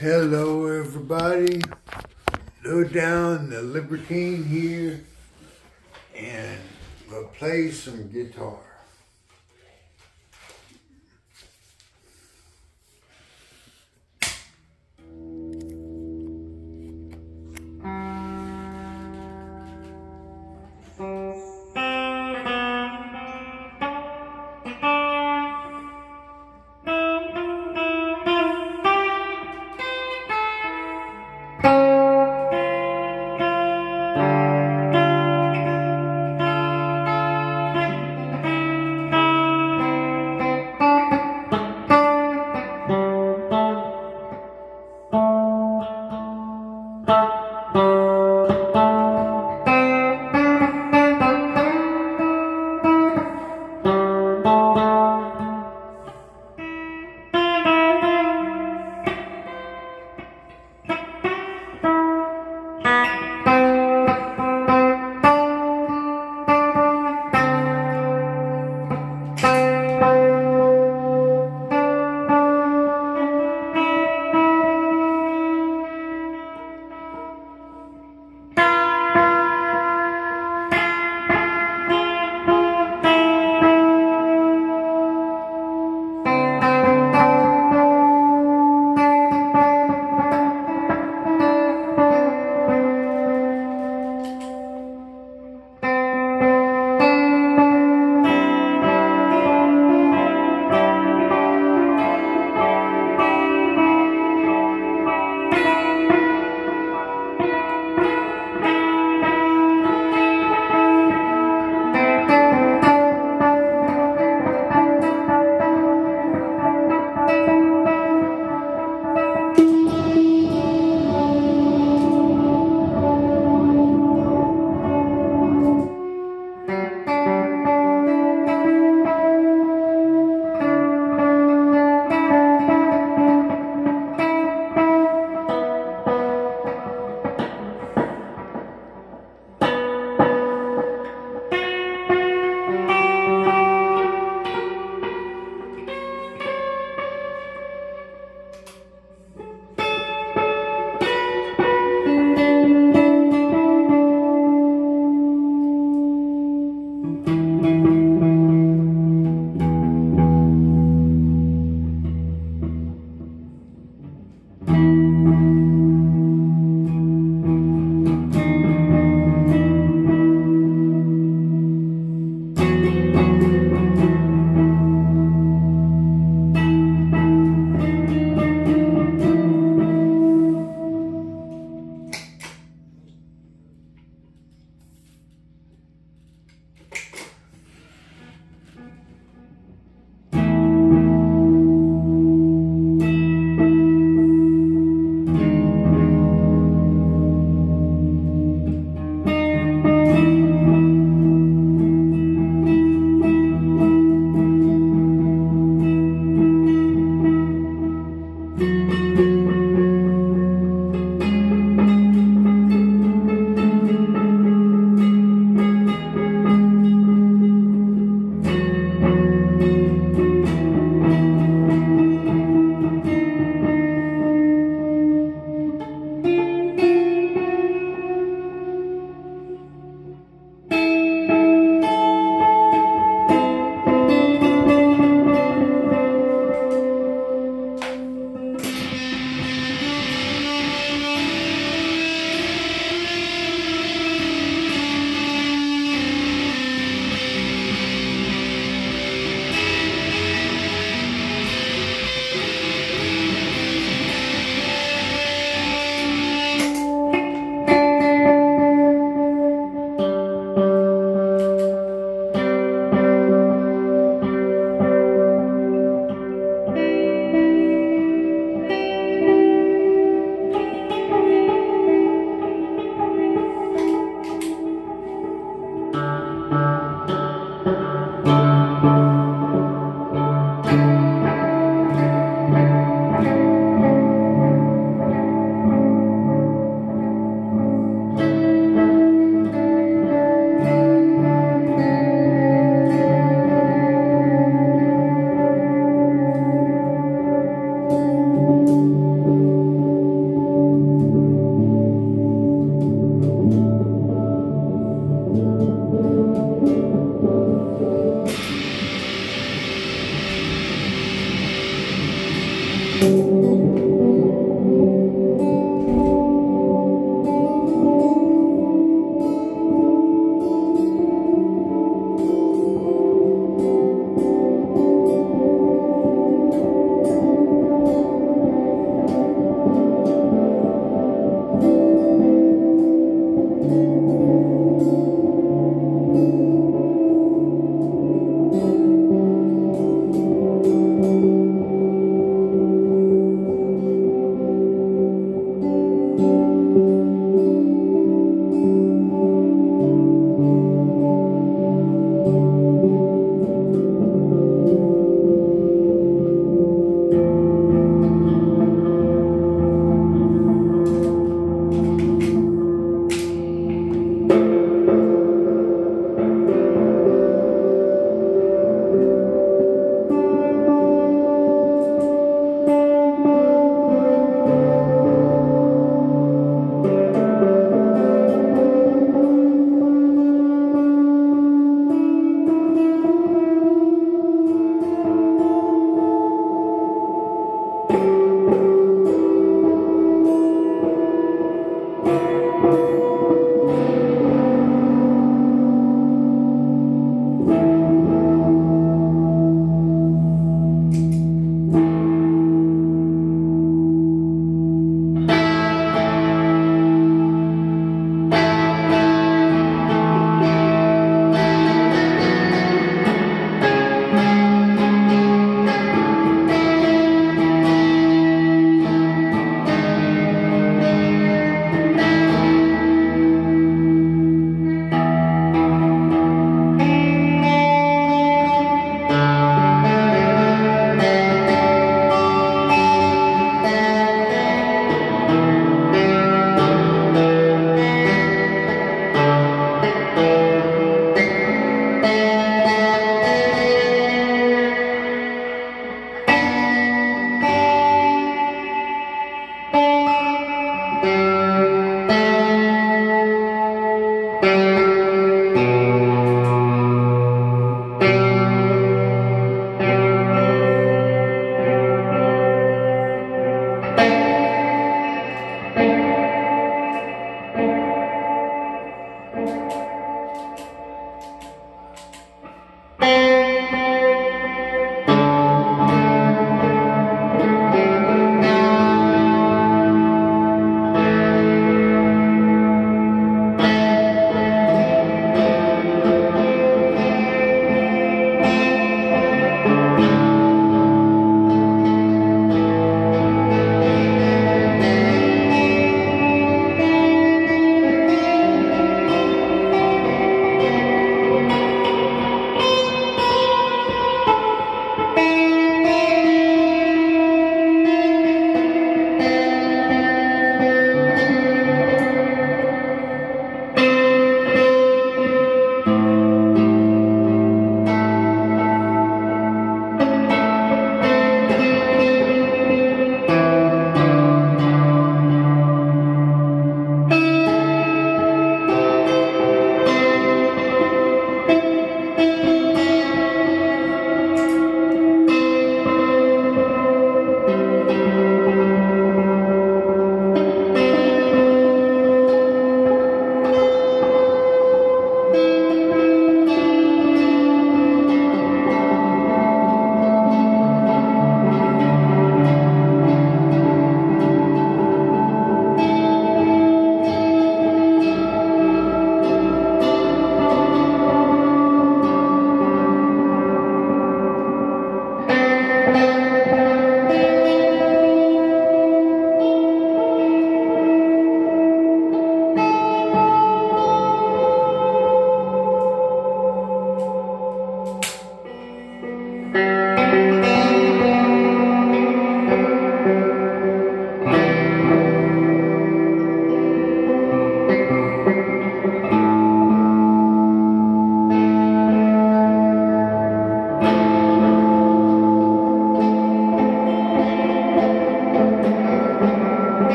Hello, everybody. Low down the Libertine here, and we'll play some guitar.